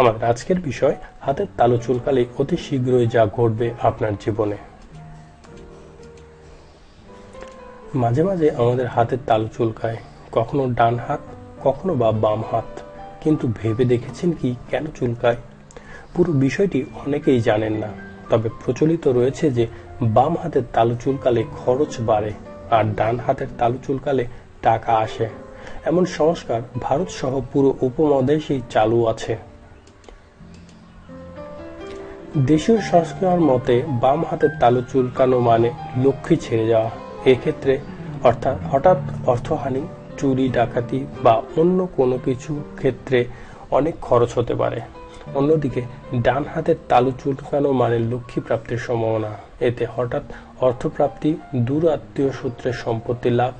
আজকের বিষয়, হাতের তালু চুলকালে অতি শীঘ্রই যা ঘটবে আপনার জীবনে। মাঝে মাঝে আমাদের হাতের তালু চুলকায়, কখনো ডান হাত, কখনো বা বাম হাত। কিন্তু ভেবে দেখেছেন কি কেন চুলকায়? পুরো বিষয়টি অনেকেই জানেন না, তবে প্রচলিত রয়েছে যে বাম হাতের তালু চুলকালে খরচ বাড়ে আর ডান হাতের তালু চুলকালে টাকা আসে। এমন সংস্কার ভারত সহ পুরো উপমহাদেশেই চালু আছে। দেশীয় সংস্কার মতে, বাম হাতের তালু চুলকানো মানে লক্ষ্মী ছেড়ে যাওয়া। এক্ষেত্রে অর্থাৎ হঠাৎ অর্থহানি, চুরি, ডাকাতি বা অন্য কোনো কিছু ক্ষেত্রে অনেক খরচ হতে পারে। অন্যদিকে, ডান হাতের তালু চুলকানো মানে লক্ষ্মী প্রাপ্তির সম্ভাবনা। এতে হঠাৎ অর্থপ্রাপ্তি, দূর আত্মীয় সূত্রে সম্পত্তি লাভ,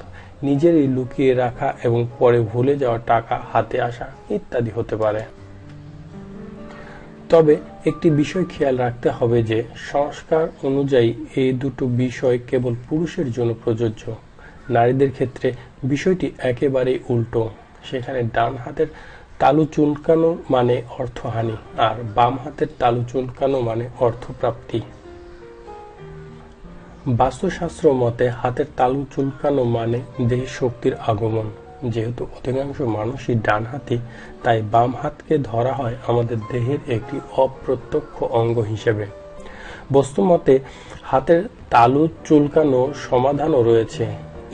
নিজেরই লুকিয়ে রাখা এবং পরে ভুলে যাওয়া টাকা হাতে আসা ইত্যাদি হতে পারে। তবে একটি বিষয় খেয়াল রাখতে হবে যে সংস্কার অনুযায়ী এই দুটো বিষয় কেবল পুরুষের জন্য প্রযোজ্য। নারীদের ক্ষেত্রে বিষয়টি একেবারেই উল্টো। সেখানে ডান হাতের তালু চুলকানো মানে অর্থহানি, আর বাম হাতের তালু চুলকানো মানে অর্থপ্রাপ্তি। বাস্তুশাস্ত্র মতে হাতের তালু চুলকানো মানে দেহে শক্তির আগমন। যেহেতু অধিকাংশ মানুষই ডান হাতি, তাই বাম হাতকে ধরা হয় আমাদের দেহের একটি অপ্রত্যক্ষ অঙ্গ হিসেবে। বস্তুমতে হাতের তালু চুলকানো সমাধানও রয়েছে।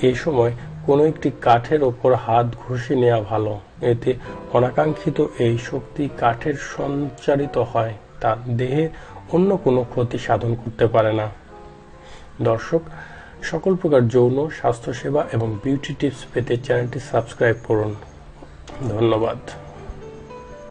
এই সময় কোনো একটি কাঠের ওপর হাত ঘষে নেওয়া ভালো। এতে অনাকাঙ্ক্ষিত এই শক্তি কাঠের সঞ্চারিত হয়, তা দেহে অন্য কোনো ক্ষতি সাধন করতে পারে না। দর্শক সকল প্রকার যৌন স্বাস্থ্যসেবা এবং বিউটি টিপস পেতে চ্যানেলটি সাবস্ক্রাইব করুন। ধন্যবাদ।